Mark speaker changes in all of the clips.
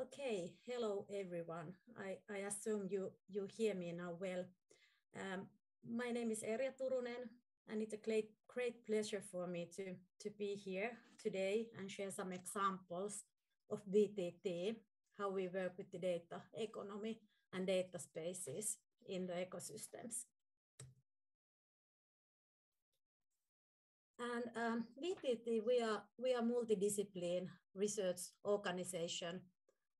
Speaker 1: Okay, hello everyone. I, I assume you, you hear me now well. Um, my name is Erja Turunen, and it's a great, great pleasure for me to, to be here today and share some examples of VTT, how we work with the data economy and data spaces in the ecosystems. And um, VTT, we are, we are multidiscipline research organization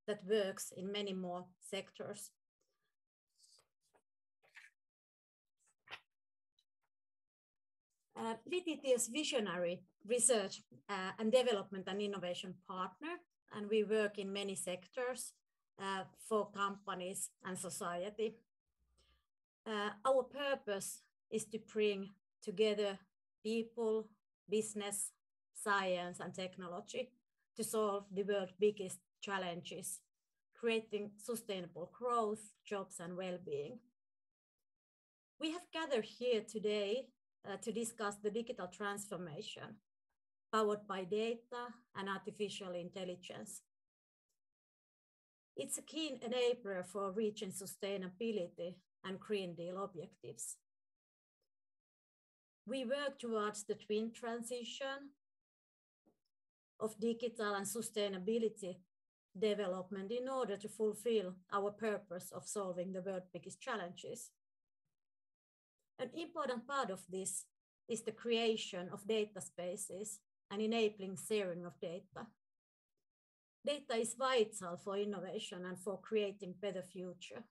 Speaker 1: that works in many more sectors. Uh, VTT is visionary research uh, and development and innovation partner, and we work in many sectors uh, for companies and society. Uh, our purpose is to bring together people, business, science, and technology to solve the world's biggest challenges, creating sustainable growth, jobs, and well-being. We have gathered here today uh, to discuss the digital transformation powered by data and artificial intelligence. It's a key enabler for reaching sustainability and Green Deal objectives. We work towards the twin transition of digital and sustainability development in order to fulfill our purpose of solving the world's biggest challenges. An important part of this is the creation of data spaces and enabling sharing of data. Data is vital for innovation and for creating better future.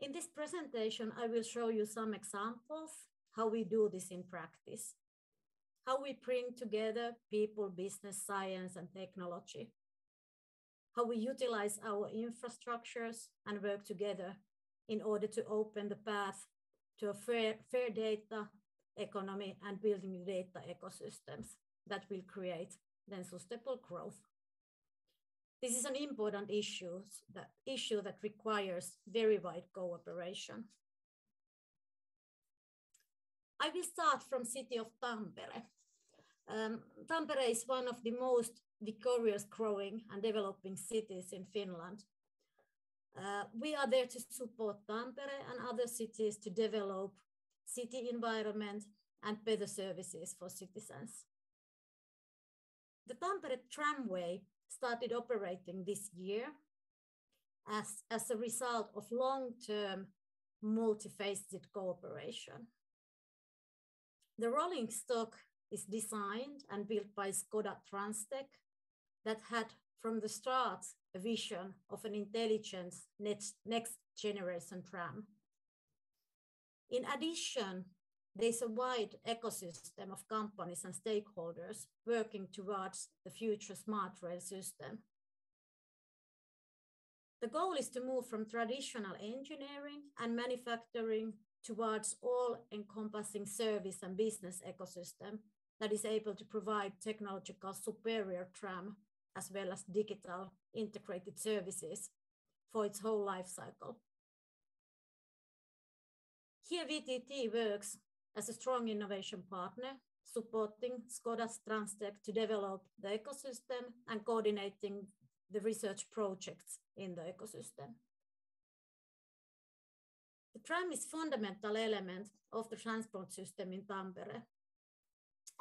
Speaker 1: In this presentation, I will show you some examples how we do this in practice, how we bring together people, business, science, and technology how we utilize our infrastructures and work together in order to open the path to a fair, fair data economy and building data ecosystems that will create then sustainable growth. This is an important issue that, issue that requires very wide cooperation. I will start from city of Tampere. Um, Tampere is one of the most vigorous growing and developing cities in Finland. Uh, we are there to support Tampere and other cities to develop city environment and better services for citizens. The Tampere tramway started operating this year as, as a result of long-term multifaceted cooperation. The rolling stock is designed and built by Skoda Transtech that had from the start a vision of an intelligent next, next generation tram. In addition, there's a wide ecosystem of companies and stakeholders working towards the future smart rail system. The goal is to move from traditional engineering and manufacturing towards all encompassing service and business ecosystem that is able to provide technological superior tram as well as digital integrated services for its whole life cycle. Here VTT works as a strong innovation partner, supporting Skoda's Transtech to develop the ecosystem and coordinating the research projects in the ecosystem. The tram is fundamental element of the transport system in Tampere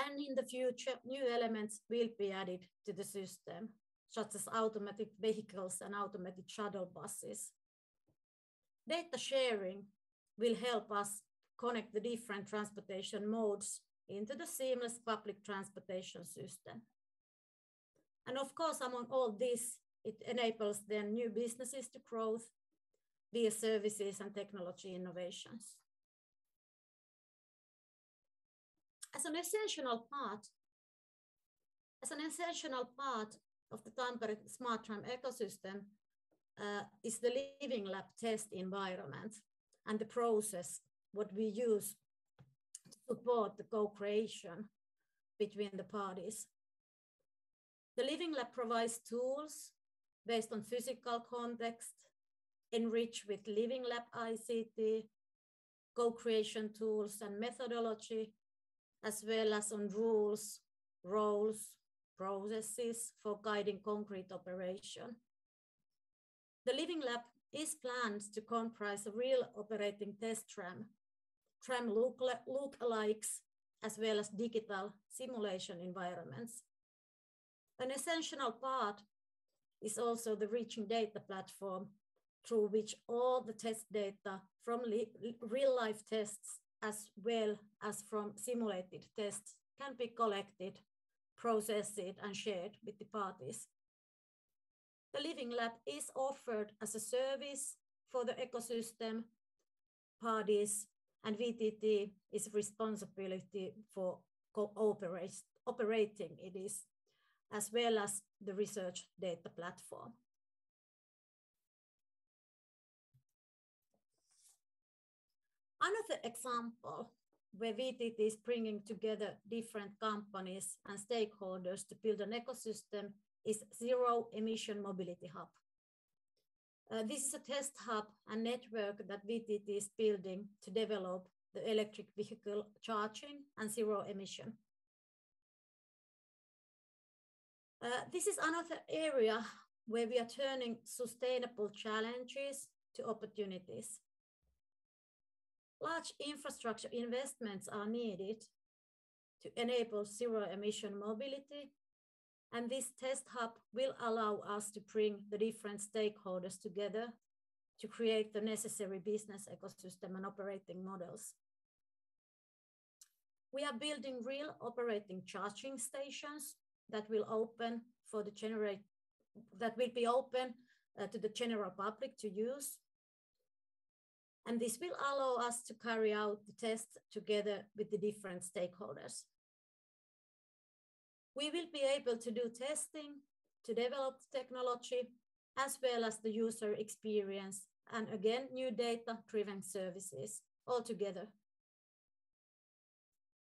Speaker 1: and in the future, new elements will be added to the system, such as automatic vehicles and automated shuttle buses. Data sharing will help us connect the different transportation modes into the seamless public transportation system. And of course, among all this, it enables then new businesses to grow via services and technology innovations. As an essential part, as an essential part of the Tampere Smart Tram ecosystem uh, is the Living Lab test environment and the process, what we use to support the co-creation between the parties. The Living Lab provides tools based on physical context, enriched with Living Lab ICT, co-creation tools and methodology, as well as on rules, roles, processes for guiding concrete operation. The Living Lab is planned to comprise a real operating test tram, tram look-alikes, as well as digital simulation environments. An essential part is also the reaching data platform through which all the test data from real life tests as well as from simulated tests can be collected, processed and shared with the parties. The Living Lab is offered as a service for the ecosystem parties and VTT is responsibility for operating it is, as well as the research data platform. Another example where VTT is bringing together different companies and stakeholders to build an ecosystem is Zero Emission Mobility Hub. Uh, this is a test hub and network that VTT is building to develop the electric vehicle charging and zero emission. Uh, this is another area where we are turning sustainable challenges to opportunities. Large infrastructure investments are needed to enable zero emission mobility and this test hub will allow us to bring the different stakeholders together to create the necessary business ecosystem and operating models. We are building real operating charging stations that will open for the generate that will be open uh, to the general public to use. And this will allow us to carry out the tests together with the different stakeholders. We will be able to do testing, to develop technology, as well as the user experience, and again, new data-driven services altogether.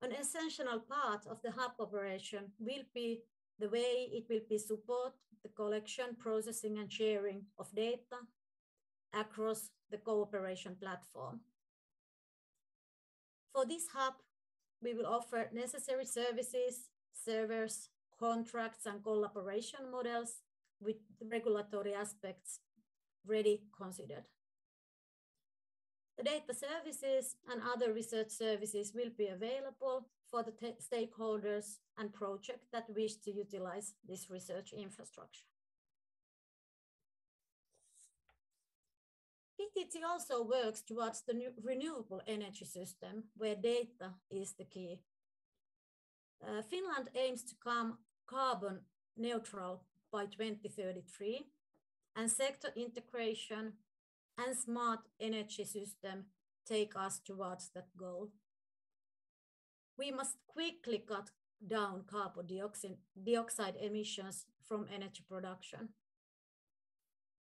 Speaker 1: An essential part of the hub operation will be the way it will be support the collection, processing, and sharing of data across the cooperation platform. For this hub, we will offer necessary services servers, contracts, and collaboration models with regulatory aspects ready considered. The data services and other research services will be available for the stakeholders and projects that wish to utilize this research infrastructure. VTT also works towards the renewable energy system where data is the key uh, Finland aims to become carbon neutral by 2033, and sector integration and smart energy system take us towards that goal. We must quickly cut down carbon dioxide emissions from energy production.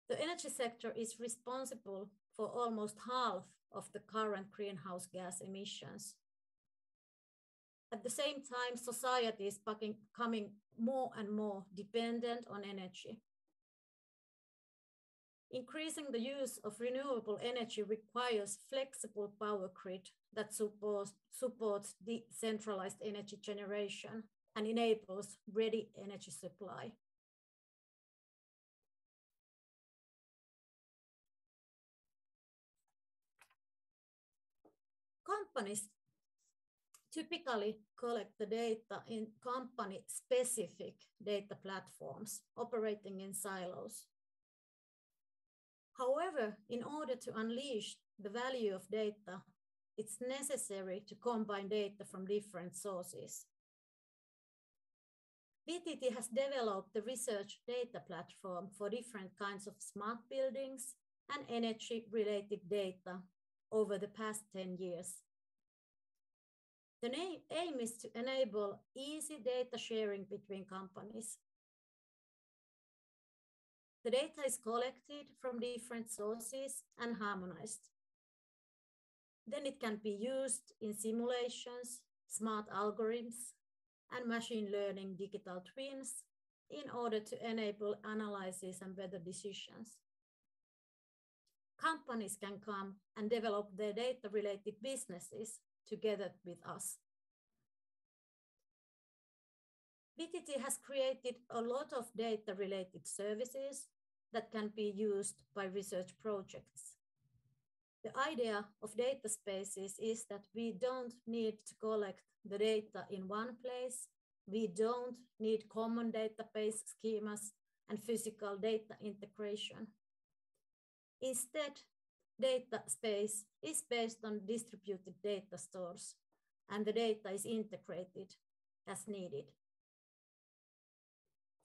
Speaker 1: The energy sector is responsible for almost half of the current greenhouse gas emissions. At the same time, society is becoming more and more dependent on energy. Increasing the use of renewable energy requires flexible power grid that supports, supports decentralized energy generation and enables ready energy supply. Companies typically collect the data in company specific data platforms operating in silos. However, in order to unleash the value of data, it's necessary to combine data from different sources. VTT has developed the research data platform for different kinds of smart buildings and energy related data over the past 10 years. The aim is to enable easy data sharing between companies. The data is collected from different sources and harmonized. Then it can be used in simulations, smart algorithms, and machine learning digital twins in order to enable analysis and better decisions. Companies can come and develop their data related businesses together with us. VTT has created a lot of data related services that can be used by research projects. The idea of data spaces is that we don't need to collect the data in one place. We don't need common database schemas and physical data integration. Instead, data space is based on distributed data stores and the data is integrated as needed.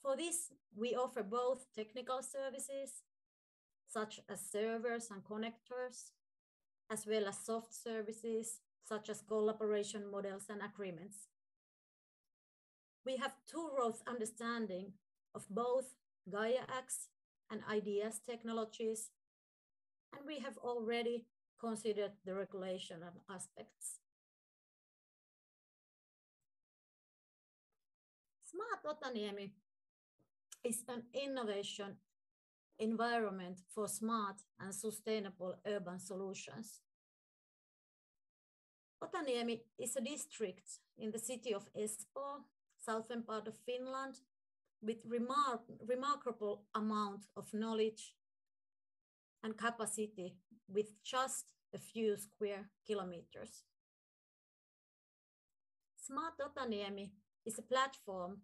Speaker 1: For this, we offer both technical services, such as servers and connectors, as well as soft services, such as collaboration models and agreements. We have two-road understanding of both GaiaX and IDS technologies, and we have already considered the regulation and aspects. Smart Otaniemi is an innovation environment for smart and sustainable urban solutions. Otaniemi is a district in the city of Espoo, southern part of Finland, with remar remarkable amount of knowledge and capacity with just a few square kilometers. Smart Otaniemi is a platform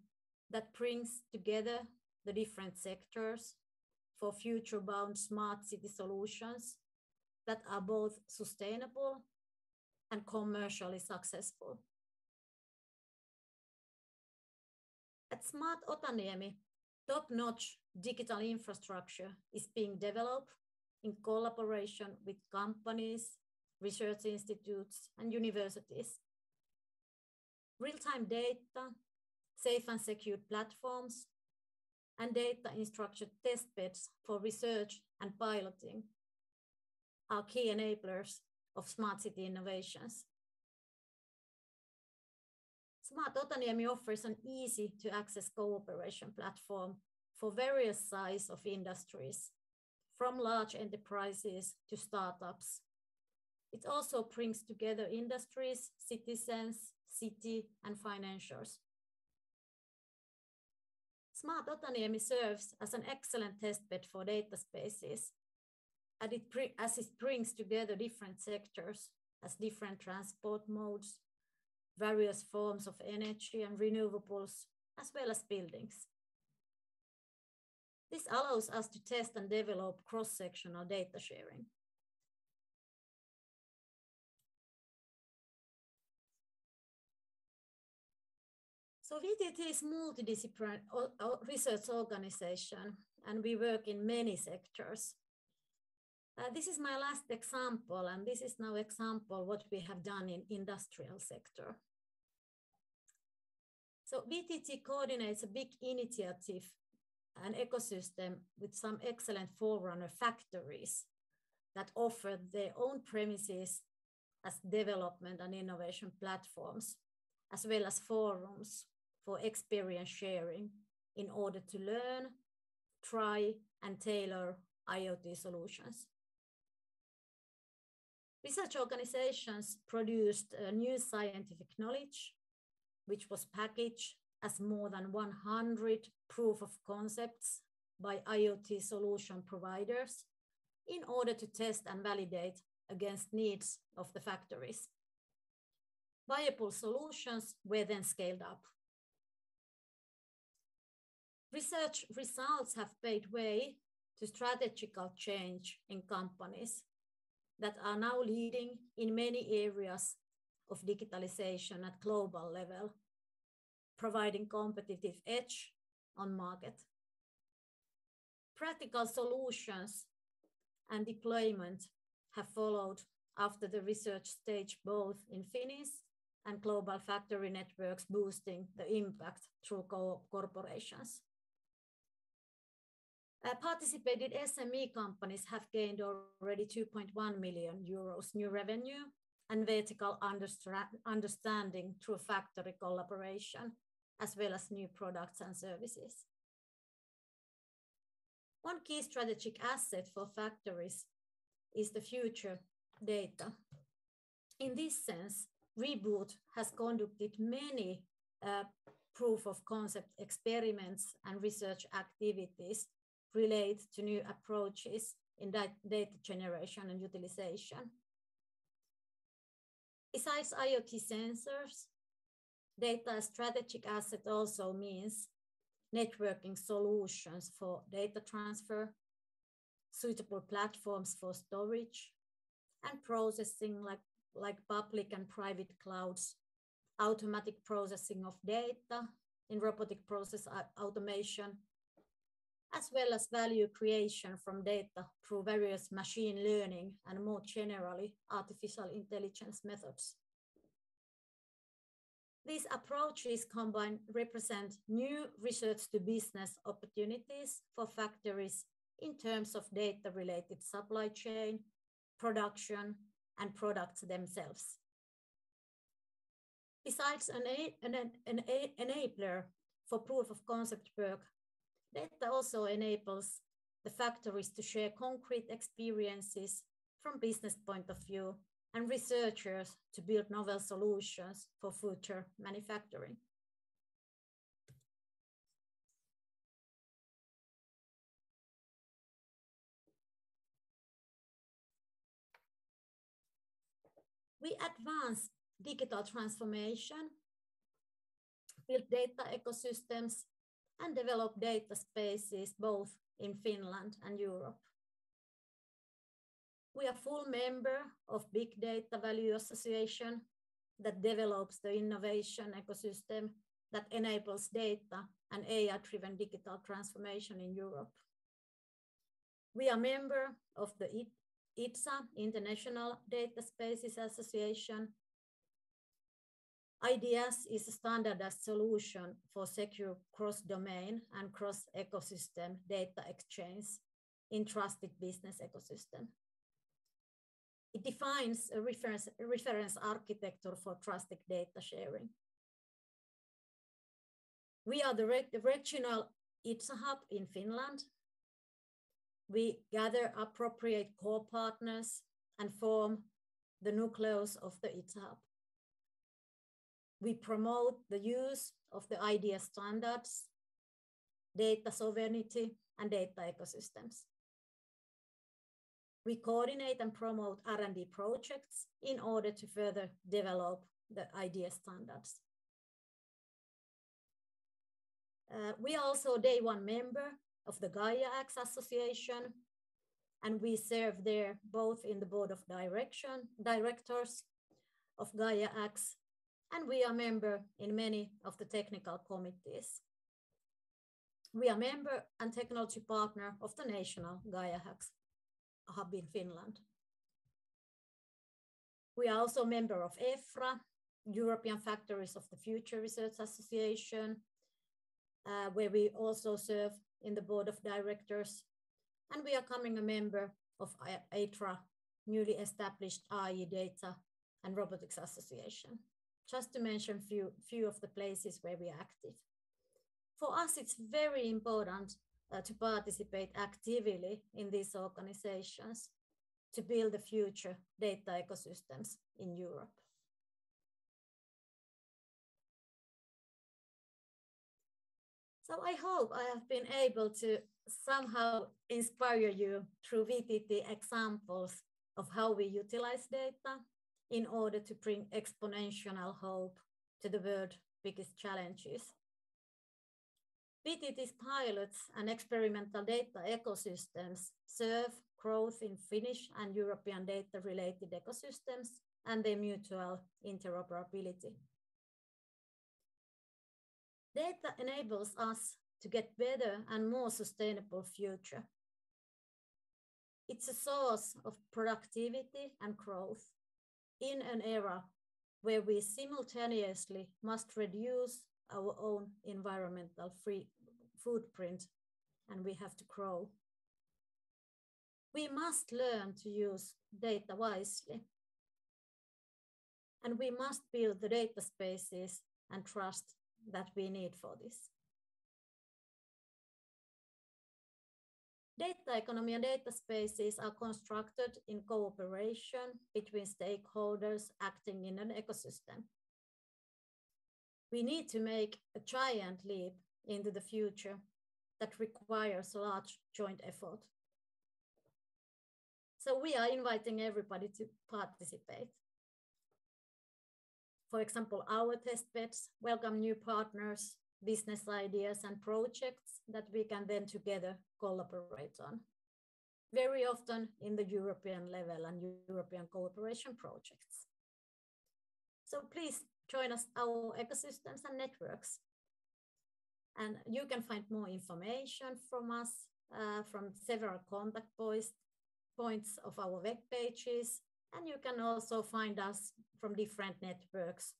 Speaker 1: that brings together the different sectors for future bound smart city solutions that are both sustainable and commercially successful. At Smart Otaniemi, top-notch digital infrastructure is being developed in collaboration with companies, research institutes, and universities. Real-time data, safe and secure platforms, and data in structured testbeds for research and piloting are key enablers of smart city innovations. Smart Otaniemi offers an easy to access cooperation platform for various size of industries, from large enterprises to startups. It also brings together industries, citizens, city, and financials. Smart Otaniemi serves as an excellent testbed for data spaces, and it as it brings together different sectors as different transport modes, various forms of energy and renewables, as well as buildings. This allows us to test and develop cross-sectional data sharing. So VTT is multidisciplinary research organization, and we work in many sectors. Uh, this is my last example, and this is now example what we have done in industrial sector. So VTT coordinates a big initiative an ecosystem with some excellent forerunner factories that offer their own premises as development and innovation platforms, as well as forums for experience sharing in order to learn, try, and tailor IoT solutions. Research organizations produced uh, new scientific knowledge, which was packaged as more than 100 proof of concepts by IoT solution providers in order to test and validate against needs of the factories. Viable solutions were then scaled up. Research results have paved way to strategical change in companies that are now leading in many areas of digitalization at global level providing competitive edge on market. Practical solutions and deployment have followed after the research stage, both in Finnish and global factory networks boosting the impact through co corporations. Uh, participated SME companies have gained already 2.1 million euros new revenue and vertical understanding through factory collaboration as well as new products and services. One key strategic asset for factories is the future data. In this sense, Reboot has conducted many uh, proof of concept experiments and research activities relate to new approaches in data generation and utilization. Besides IoT sensors, data strategic asset also means networking solutions for data transfer, suitable platforms for storage, and processing like, like public and private clouds, automatic processing of data in robotic process uh, automation, as well as value creation from data through various machine learning and more generally artificial intelligence methods. These approaches combined represent new research to business opportunities for factories in terms of data related supply chain, production, and products themselves. Besides an, an, an, enabler for proof of concept work, data also enables the factories to share concrete experiences from business point of view and researchers to build novel solutions for future manufacturing. We advance digital transformation, build data ecosystems, and develop data spaces both in Finland and Europe. We are a full member of Big Data Value Association that develops the innovation ecosystem that enables data and AI-driven digital transformation in Europe. We are member of the IDSA, International Data Spaces Association. IDS is a standardized solution for secure cross-domain and cross-ecosystem data exchange in trusted business ecosystem. It defines a reference, a reference architecture for trusted data sharing. We are the, the regional IDSA hub in Finland. We gather appropriate core partners and form the nucleus of the IDSA hub. We promote the use of the IDS standards, data sovereignty, and data ecosystems. We coordinate and promote R&D projects in order to further develop the IDS standards. Uh, we are also day one member of the Gaia-X Association, and we serve there both in the board of direction, directors of Gaia-X, and we are member in many of the technical committees. We are member and technology partner of the national Gaia-X hub in Finland. We are also a member of EFFRA, European Factories of the Future Research Association, uh, where we also serve in the board of directors. And we are coming a member of ADRA, newly established AI Data and Robotics Association, just to mention few, few of the places where we are active. For us, it's very important uh, to participate actively in these organizations to build the future data ecosystems in Europe. So I hope I have been able to somehow inspire you through VTT examples of how we utilize data in order to bring exponential hope to the world's biggest challenges. VTT's pilots and experimental data ecosystems serve growth in Finnish and European data-related ecosystems and their mutual interoperability. Data enables us to get better and more sustainable future. It's a source of productivity and growth in an era where we simultaneously must reduce our own environmental free footprint and we have to grow. We must learn to use data wisely. And we must build the data spaces and trust that we need for this. Data economy and data spaces are constructed in cooperation between stakeholders acting in an ecosystem. We need to make a giant leap into the future that requires a large joint effort. So we are inviting everybody to participate. For example, our test beds welcome new partners, business ideas and projects that we can then together collaborate on. Very often in the European level and European cooperation projects. So please join us, our ecosystems and networks. And you can find more information from us uh, from several contact points, points of our web pages. And you can also find us from different networks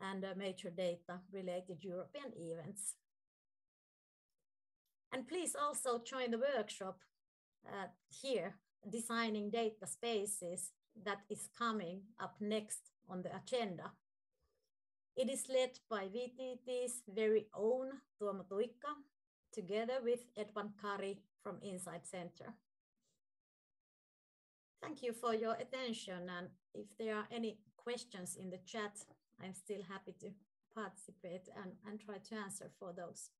Speaker 1: and uh, major data related European events. And please also join the workshop uh, here, designing data spaces that is coming up next on the agenda. It is led by VTT's very own Tuomo Tuikka, together with Edward Curry from Insight Center. Thank you for your attention. And if there are any questions in the chat, I'm still happy to participate and, and try to answer for those.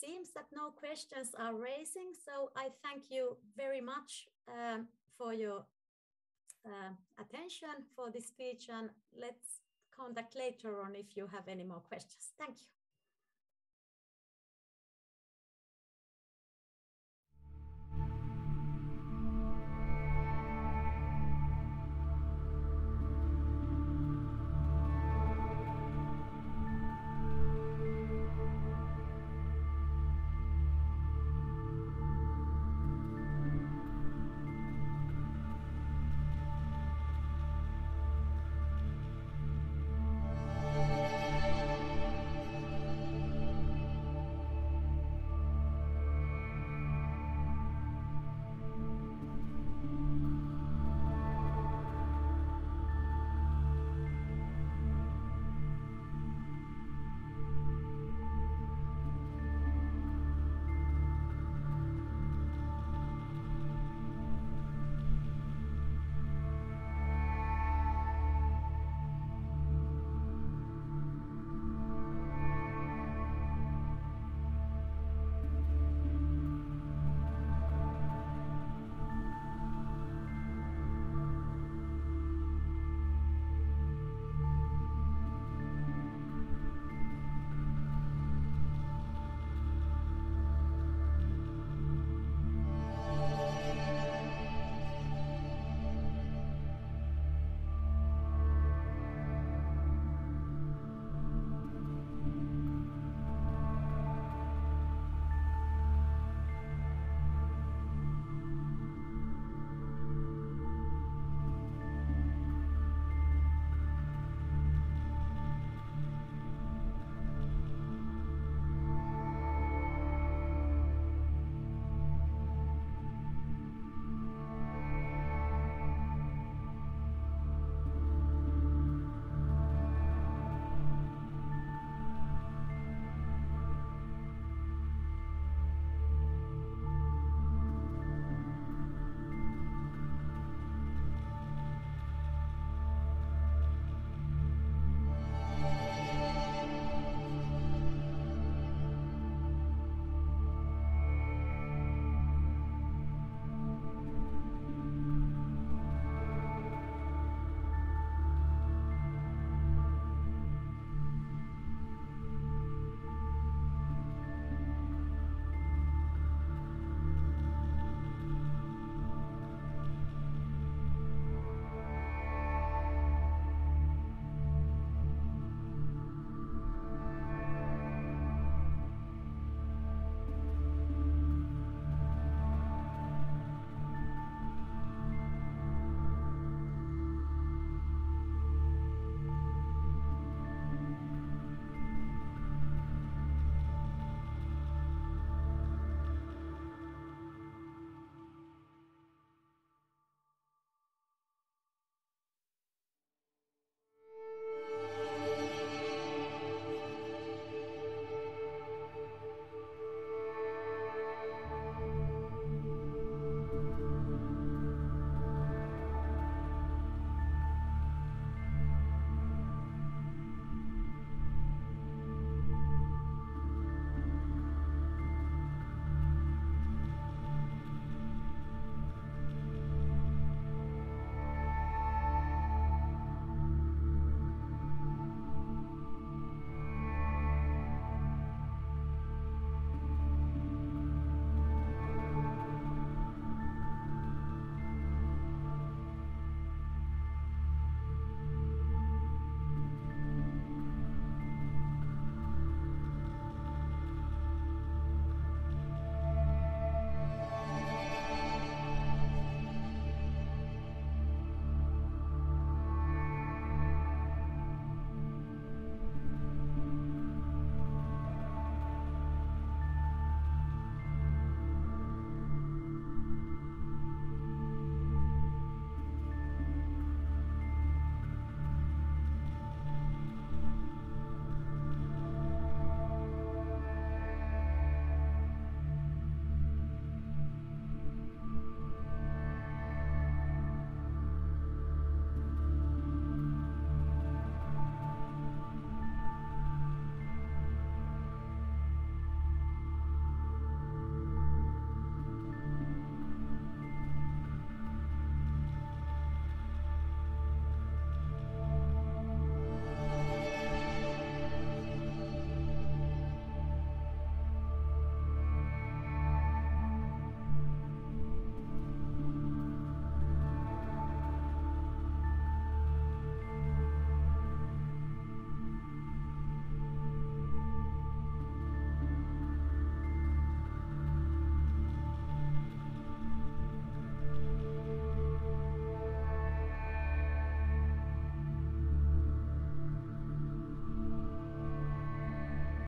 Speaker 1: Seems that no questions are raising, so I thank you very much um, for your uh, attention for this speech and let's contact later on if you have any more questions. Thank you.